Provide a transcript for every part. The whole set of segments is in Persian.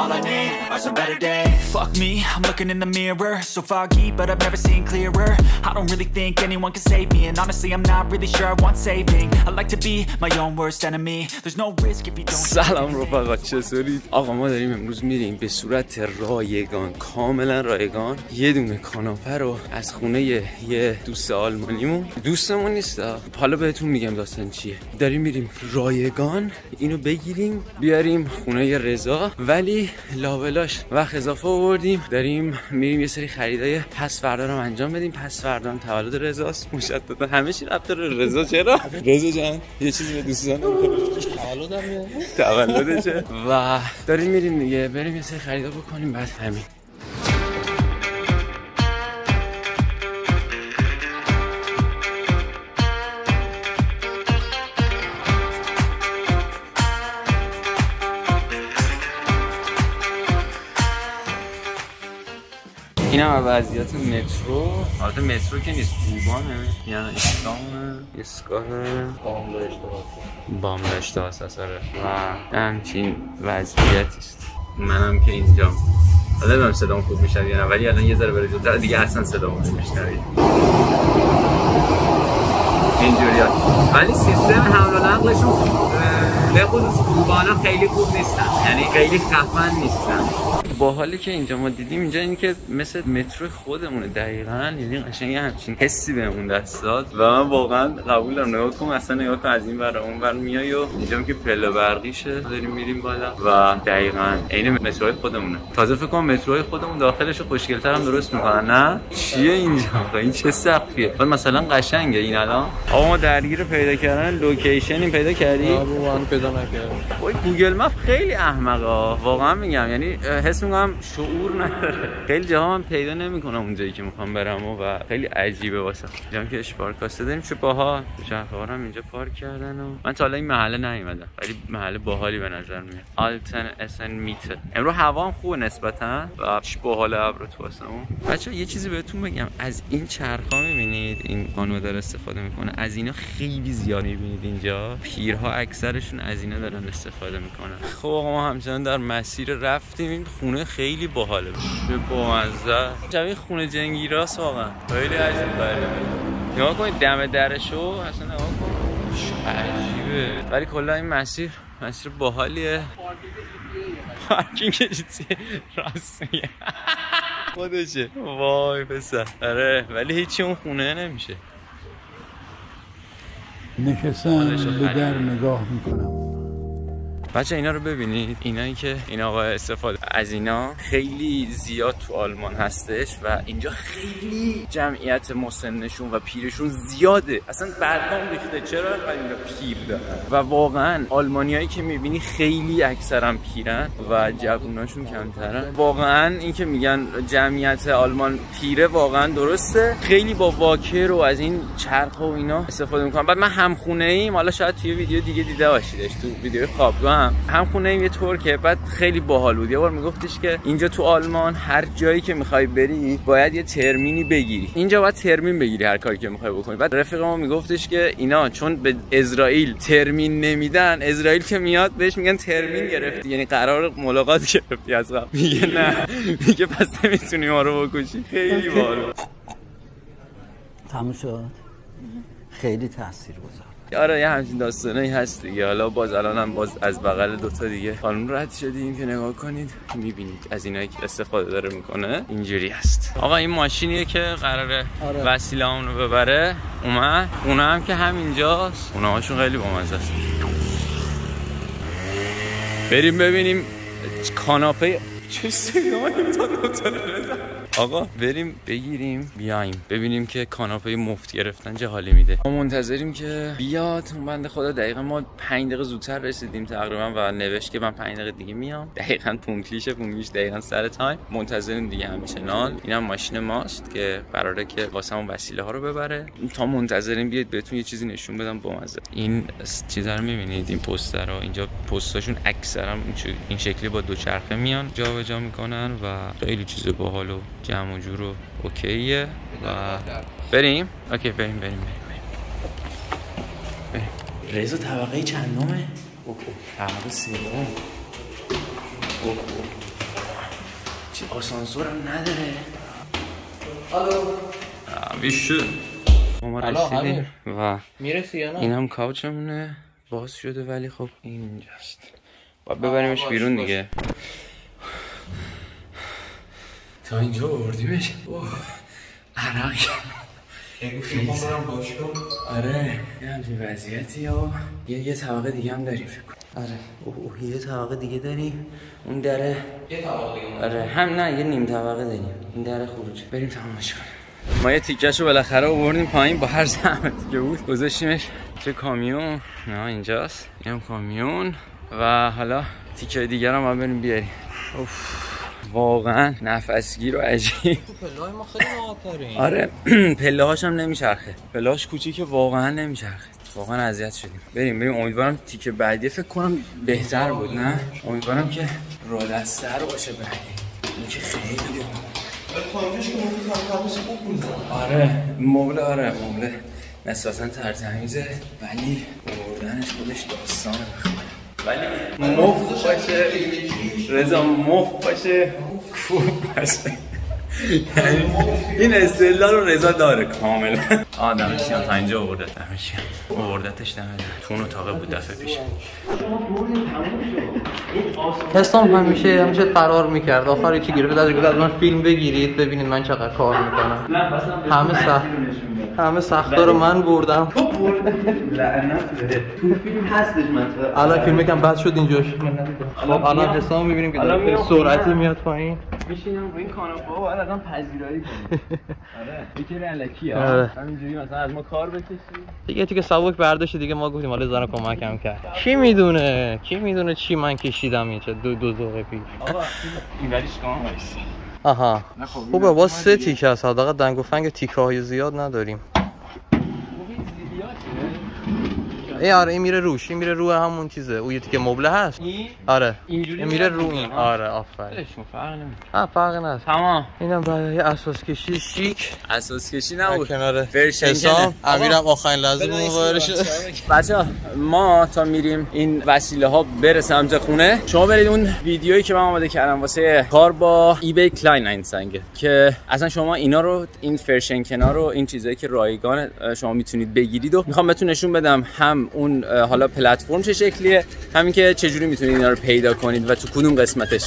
all I need are some better days. Fuck me, I'm looking in the mirror, so foggy, but I've never seen clearer. I don't really think anyone can save me, and honestly, I'm not really sure I want saving. I like to be my own worst enemy. There's no risk if you don't. سلام رفقا چطورید آقا ما داریم امروز میریم به صورت رایگان کاملا رایگان یه دونه کاناپه رو از خونه یه دوست آلمانیمون دوستمون نیست حالا بهتون میگم داستان چیه داریم میریم رایگان اینو بگیریم بیاریم خونه رضا ولی لابلاش. وقت اضافه آوردیم. داریم میریم یه سری خریدای پس فردا رو انجام بدیم. پس فردا هم تولد رضاست مشتتا همه چی رفت داره رضا. چرا؟ رضا جان یه چیزی به دوستان تولدمه تولدشه. و داریم میریم دیگه. بریم یه سری خریدا بکنیم. بعد همین. این هم وضعیت مترو. البته مترو که نیست خوبانه یعنی اسکانه اسکانه بام داشته آساساره و همچین وضعیتی است. منم که اینجا. حالا نمی‌دونم صدام خوب میشنوی یا نه ولی الان یه ذره بره جلوتر دیگه اصلا صدامو نمیشنوید اینجوری ولی سیستم حمل و نقلشون به خصوص خوبانا خیلی خوب نیستن. یعنی خیلی خفن نیستن. با حالی که اینجا ما دیدیم اینجا این که مثل مترو خودمونه دقیقا. یعنی قشنگ یه همچین حسی بهمون دست داد. و من واقعا قبول دارم نگاه کن اصلا نگاه کن از این ور اون ور میای و اینجا که پله برقیشه. داریم میریم بالا. و دقیقا عین متروی خودمونه. تازه فکر کنم متروی خودمون داخلش خوشگل‌تر هم درست می‌کنن نه؟ چیه اینجا؟ این چه سقفیه بعد مثلا قشنگه این الان. آقا ما درگیر پیدا کردن لوکیشن این پیدا کردی؟ من پیدا وای گوگل مپ خیلی احمقه واقعا میگم. یعنی حس می‌کنم شعور نداره. خیلی جاها من پیدا نمی‌کنم اونجایی که می‌خوام برم و, و خیلی عجیبه واسه. جام که اشپارکاسته داریم چه باها هم اینجا پارک کردن و من تا حالا این محله نیومدم. ولی محله باحالی به نظر میاد. آلتن اسن میتر. امرو هوا هم خوبه نسبتا و باحال ابر تو آسمون بچا یه چیزی بهتون بگم. از این چرخا می‌بینید این قانون داره استفاده می‌کنه. از اینا خیلی زیاد می‌بینید اینجا. پیرها اکثرشون از اینا دارن استفاده می‌کنن. خب ما همچنان در مسیر رفتیم. این خونه خیلی باحاله. به بامزه. جوی خونه جنگیراس واقعا. خیلی عجیب غریبه. نگاه کنید دم درشو اصلا نگاه کن. عجیبه. ولی کلا این مسیر مسیر باحالیه. پارکینگ چیزی رسمیه خودشه. وای پسر. آره ولی هیچی اون خونه نمیشه. نشستم به در نگاه می‌کنم. بچه اینا رو ببینید. اینایی که این آقا استفاده از اینا خیلی زیاد تو آلمان هستش و اینجا خیلی جمعیت مسنشون و پیرشون زیاده. اصلا برگام ریخته. چرا؟ اینجا پیر دارن و واقعا آلمانیایی که می‌بینی خیلی اکثرا پیرن و جووناشون کمترن. واقعا این که میگن جمعیت آلمان پیره واقعا درسته. خیلی با واکر و از این چرخ و اینا استفاده می‌کنن. بعد من همخونه ایم حالا شاید توی ویدیو دیگه دیده باشیدش. تو ویدیو خوابگاه هم هم خونه یه ترکه بعد خیلی باحال بود. یه بار میگفتش که اینجا تو آلمان هر جایی که می‌خوای بری باید یه ترمینی بگیری. اینجا باید ترمین بگیری هر کاری که می‌خوای بکنی. بعد رفیق ما میگفتش که اینا چون به اسرائیل ترمین نمیدن اسرائیل که میاد بهش میگن ترمین گرفتی. یعنی قرار ملاقات گرفتی از قبل. میگه نه. میگه پس نمی‌تونی ما رو بکشی. خیلی باحال تموم شد. خیلی تاثیر گذار آره یه همچین داستانی هست دیگه. حالا باز الان هم باز از بغل دوتا دیگه خانم رد شدیم که نگاه کنید. می‌بینید از اینایی که استفاده داره می‌کنه. اینجوری هست. آقا این ماشینیه که قراره آره. وسیله رو ببره. اومد اونه هم که همینجاست. اونه هاشون خیلی بامزه است. بریم ببینیم کاناپه چه سیگاری آقا بریم بگیریم بیایم. ببینیم که کاناپه مفت گرفتن چه حالی میده. ما منتظریم که بیاد. اون بنده خدا دقیقا ما 5 دقیقه زودتر رسیدیم تقریبا و نوشت که من 5 دقیقه دیگه میام. دقیقا پونکلیشه پونکلیش دقیقا سر تایم. منتظریم دیگه همچنان. اینم ماشین ماست که قراره که واسه وسیله ها رو ببره. تا منتظریم بیاد بهتون یه چیزی نشون بدم با مزه. این چیزا رو می‌بینید این پوستر رو. اینجا پستاشون اکثرا این شکلی با دوچرخه میان جابجا می‌کنن و خیلی چیز باحال جمع و جور و اوکیه. و بریم؟ اوکی بریم بریم بریم بریم, بریم. رضا طبقه چندمه؟ اوه طبقه سوم. اوه چه آسانسور هم نداره بیشتر ما رسیدیم و می‌رسی یا این هم کاوچمونه. باز شده ولی خب اینجاست. باید ببریمش بیرون دیگه. تا اینجا بردیمش عرق آره یه همچین وضعیتی ها. یه یه طبقه دیگه هم داریم فکر کنم. آره. اوه اوه یه طبقه دیگه داریم اون دره یه طبقه دیگه آره هم نه یه نیم طبقه داریم. این در خروج. بریم تمامش کنیم. ما یه تیکش رو بالاخره آوردیم پایین با هر زحمتی که بود گذاشتیمش چه کامیون. نه اینجاست. این هم کامیون. و حالا تیکه دیگر هم بریم بیاریم. اوف. واقعا نفسگیر و عجیب. پلای ما خیلی معطرین آره پله هاش هم نمیچرخه. پله هاش کوچیکه واقعا نمیچرخه. واقعا اذیت شدیم. بریم بریم. امیدوارم تیکه بعدی فکر کنم بهتر بود نه؟ امیدوارم که رادستر باشه بعدی. این که خیلی آره مبله آره مبله نسبتا ترتمیزه ولی بردنش خودش داستانه ولی مفت باشه رضا مفت باشه. خوب باشه یعنی این استدلال رو رضا داره کاملا. آه دمش گرم تا اینجا آورده دمش گرم آوردتش گرم. تو اون اتاق بود دفعه پیش. حسام همیشه همیشه فرار می‌کرد. آخر چی گرفت از من فیلم بگیرید ببینید من چقدر کار می‌کنم. همه سخت. همه رو من بردم. الان فیلم یکم بد شد اینجاش. خب الان حسام می‌بینیم که داره سرعتی میاد پایین. میشینم روی این کاناپه و ازم پذیرایی کنم آره. یکی رلکیه آره. همینجوری مثلا از ما کار بکشی. دیگه تو که سبک برداشت دیگه ما گفتیم حالا زن کمکم کرد. کی می‌دونه؟ کی می‌دونه چی من کشیدم اینجا دو دو ذره پیش؟ آقا این ولیش کام آها. خوبه با سه تیک هست حداقل دنگ و فنگ تیکه های زیاد نداریم. ای آره این میره روش این میره رو همون چیزه او یه تیکه مبله هست. آره. اینجوری این میره رو این. آره آفرین. فرق نمی‌کنه. آه فرق نداره. تمام. اینم برای اساس کشی شیک. اساس کشی نبود. کنار. حسام. امیرم آخرین لحظه مبارک شد. بچه‌ها ما تا میریم این وسیله ها بره سمت خونه. شما برید اون ویدیویی که من آماده کردم واسه کار با eBay Kleinanzeigen ه که اصلا شما اینا رو این verschenken ا رو این چیزایی که رایگان شما می‌تونید بگیرید و می‌خوام بهتون نشون بدم هم اون حالا پلتفرم چه شکلیه؟ همین که چجوری می‌تونید اینا رو پیدا کنید و تو کدوم قسمتش.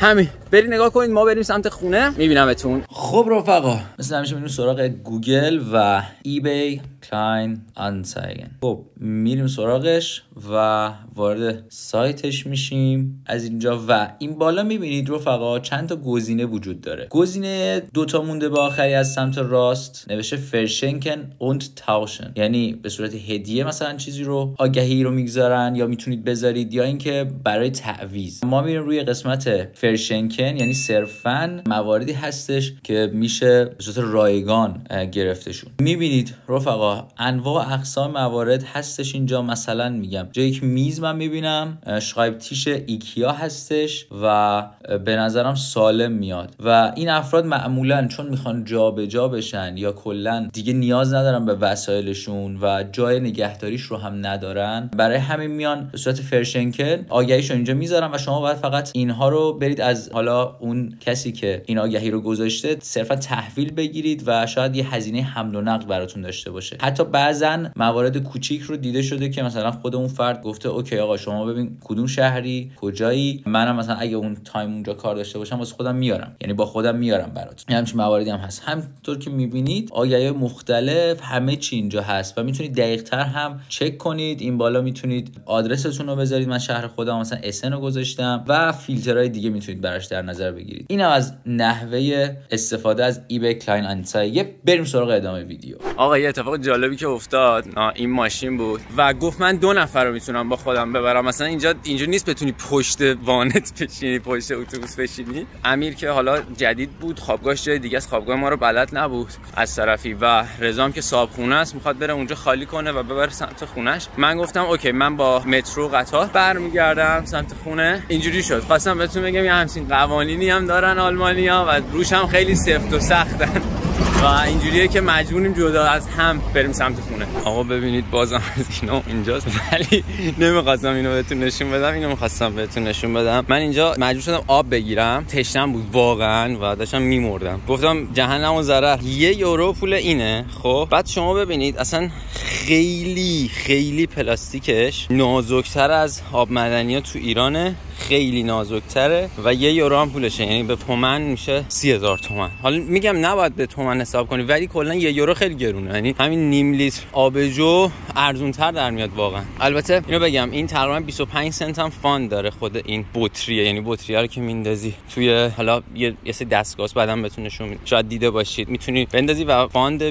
همین برید نگاه کنید ما بریم سمت خونه میبینمتون. خب رفقا مثل همیشه میریم سراغ گوگل و eBay. Kleinanzeigen خب میریم سراغش و وارد سایتش میشیم. از اینجا و این بالا می‌بینید رفقا چند تا گزینه وجود داره. گزینه دوتا مونده به آخری از سمت راست. نوشته Verschenken und Tauschen یعنی به صورت هدیه مثلا چیزی رو آگهی رو می‌گذارن یا می‌تونید بذارید یا اینکه برای تعویض. ما میریم روی قسمت Verschenken یعنی صرفا مواردی هستش که میشه به صورت رایگان گرفتشون. می‌بینید رفقا انواع اقسام موارد هستش اینجا مثلا میگم. اینجا یک میز من می‌بینم Schreibtisch IKEA هستش و به نظرم سالم میاد. و این افراد معمولا چون می‌خوان جابجا بشن یا کلا دیگه نیاز ندارن به وسایلشون و جای نگهداریش رو هم ندارن برای همین میان به صورت Verschenken آگهیش رو اینجا می‌ذارن و شما باید فقط اینها رو برید از حالا اون کسی که این آگهی رو گذاشته صرفا تحویل بگیرید و شاید یه هزینه حمل و نقل براتون داشته باشه. حتی بعضا موارد کوچیک رو دیده شده که مثلا خود اون فرد گفته okay آقا شما ببین کدوم شهری کجایی؟ منم مثلا اگه اون time اونجا کار داشته باشم واسه خودم میارم. یعنی با خودم میارم براتون یه همچین مواردی هم هست. همطور که می‌بینید آگهی مختلف همه چی اینجا هست و می‌تونید دقیق تر هم چک کنید. این بالا می‌تونید آدرستون رو بذارید. من شهر خودم مثلا اسن رو گذاشتم و فیلترهای دیگه می‌تونید براش در نظر بگیرید. اینم از نحوه استفاده از eBay Kleinanzeigen بریم سراغ ادامه ویدیو. آقا یه اتفاق جالبی که افتاد. این ماشین بود. و گفت من دو نفر رو می‌تونم با خودم ببرم. مثلا اینجا اینجا نیست بتونی پشت وانت بشینی پشت اتوبوس بشینی. امیر که حالا جدید بود خوابگاهش جای دیگه از خوابگاه ما رو بلد نبود از طرفی. و رضام که صاحب خونه است می‌خواد بره اونجا خالی کنه و ببره سمت خونش من گفتم اوکی من با مترو قطار برمیگردم سمت خونه. اینجوری شد. خواستم بهتون بگم یه همچین قوانینی هم دارن آلمانیا و روش هم خیلی سفت و سختن. و اینجوریه که مجبوریم جدا از هم بریم سمت خونه. آقا ببینید بازم از اینا اینجاست ولی نمی‌خواستم اینو بهتون نشون بدم اینو می‌خواستم بهتون نشون بدم. من اینجا مجبور شدم آب بگیرم تشنم بود واقعا و داشتم میمردم. گفتم جهنم و ضرر. یه یورو پول اینه خب؟ بعد شما ببینید اصلا خیلی خیلی پلاستیکش نازکتر از آب مدنی تو ایرانه. خیلی نازکتره و یه یورو هم پولشه. یعنی به تومن میشه سی هزار تومن. حالا میگم نباید به تومن حساب کنی ولی کلا یه یورو خیلی گرونه. یعنی همین نیم لیتر آبجو ارزون تر در میاد واقعا. البته اینو بگم این تقریبا 25 سنت هم Pfand داره خود این بطریه. یعنی بطریه رو که میندازی توی حالا یه یه سری دستگاه بعدم بهتون نشون شاید دیده باشید. می‌تونی بندازی و Pfand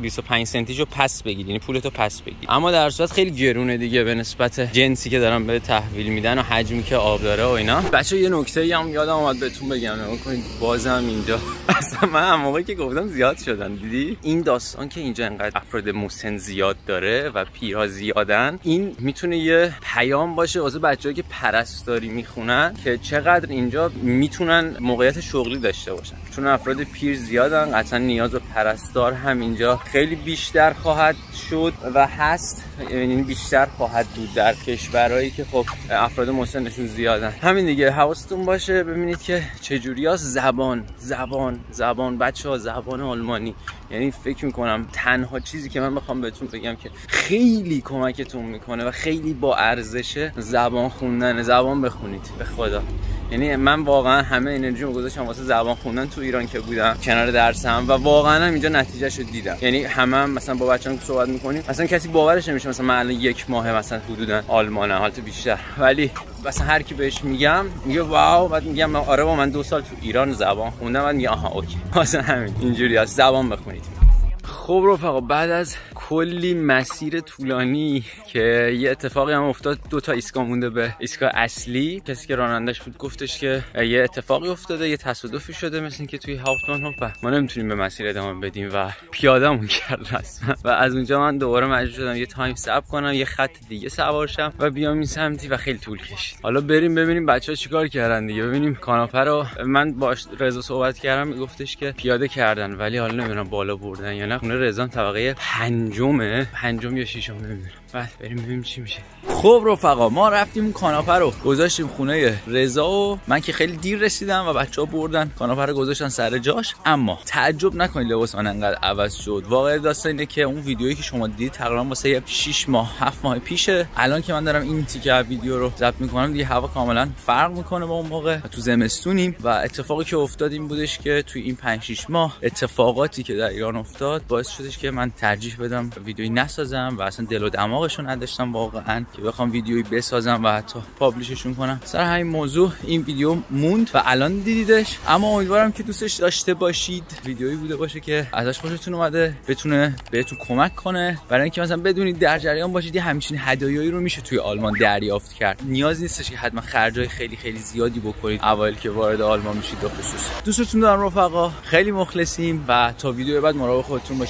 25 سنتیشو پس بگیری. یعنی پولتو پس بگیری. اما در صورت خیلی گرونه دیگه به نسبت جنسی که دارن به تحویل میدن و حجمی که آب داره. و اینا. بچه یه نکته هم یادم اومد بهتون بگم. کنید بازم اینجا. اصلا من هم موقعی که گفتم زیاد شدن دیدی؟ این داستان که اینجا انقدر افراد مسن زیاد داره و پیرها زیادن این می‌تونه یه پیام باشه واسه بچه‌ای که پرستاری می‌خونن که چقدر اینجا می‌تونن موقعیت شغلی داشته باشن. چون افراد پیر زیادن قطعا نیاز به پرستار هم اینجا خیلی بیشتر خواهد شد و هست. یعنی بیشتر خواهد بود در کشورهایی که خب افراد مسنشون زیادن. همین دیگه حواستون باشه ببینید که چجوری ها زبان زبان زبان بچه ها زبان آلمانی. یعنی فکر می‌کنم تنها چیزی که من بخوام بهتون بگم که خیلی کمکتون می‌کنه و خیلی با ارزشه زبان خوندن زبان بخونید. به خدا. یعنی من واقعا همه انرژی رو گذاشتم واسه زبان خوندن تو ایران که بودم کنار درسم و واقعا هم اینجا نتیجه شد دیدم. یعنی همه هم مثلا با بچه‌ها که صحبت می‌کنیم مثلا کسی باورش نمیشه مثلا من الان یک ماه مثلا حدودا آلمانه حالت بیشتر. ولی مثلا هر کی بهش میگم میگه واو بعد میگم آره با من دو سال تو ایران زبان خوندم بعد میگه آها اوکی. مثلا همین اینجوری زبان بخونید. خب رفقا بعد از کلی مسیر طولانی که یه اتفاقی هم افتاد دو تا ایستگاه مونده به ایستگاه اصلی. کسی که رانندش بود گفتش که یه اتفاقی افتاده یه تصادفی شده مثل که توی هافتمان ها. ما نمی‌تونیم به مسیر ادامه بدیم و پیادهمون کرد رسما. و از اونجا من دوباره مجبور شدم یه تایم صبر کنم یه خط دیگه سوار شم و بیام این سمتی و خیلی طول کشید. حالا بریم ببینیم بچه‌ها چیکار کردن دیگه. ببینیم کاناپه رو. من باش رضا صحبت کردم میگفتش که پیاده کردن ولی حالا نمی‌دونم بالا بردن یا نه. رضا طبقه پنجمه. پنجم یا ششم نمی‌دونم. بعد بریم ببینیم چی میشه. خب رفقا ما رفتیم کاناپه رو. گذاشتیم خونه رضا و من که خیلی دیر رسیدم و بچه ها بردن. کاناپه رو گذاشتن سر جاش. اما تعجب نکنید لباس من انقدر عوض شد. واقعا داستان اینه که اون ویدیویی که شما دیدید تقریبا واسه 6 ماه 7 ماه پیشه. الان که من دارم این تیکه ویدیو رو ضبط می‌کنم دیگه هوا کاملا فرق می‌کنه با اون موقع. تو زمستونیم. و اتفاقی که افتاد این بودش که توی این 5 6 ماه اتفاقاتی که در ایران افتاد باعث شدش که من ترجیح بدم ویدیویی نسازم و اصلا دل و دماغشون نداشتم واقعا که بخوام ویدیویی بسازم و حتی پابلششون کنم. سر همین موضوع این ویدیو موند و الان دیدیدش. اما امیدوارم که دوستش داشته باشید. ویدیویی بوده باشه که ازش خوشتون اومده بتونه بهتون کمک کنه. برای اینکه مثلا بدونید در جریان باشید یه همچین هدایایی رو میشه توی آلمان دریافت کرد. نیاز نیستش که حتما خرجای خیلی خیلی زیادی بکنید اوایل که وارد آلمان میشید خصوص دوستتون دارم رفقا. خیلی مخلصیم و تا ویدیو بعد مراقب خودتون باشید.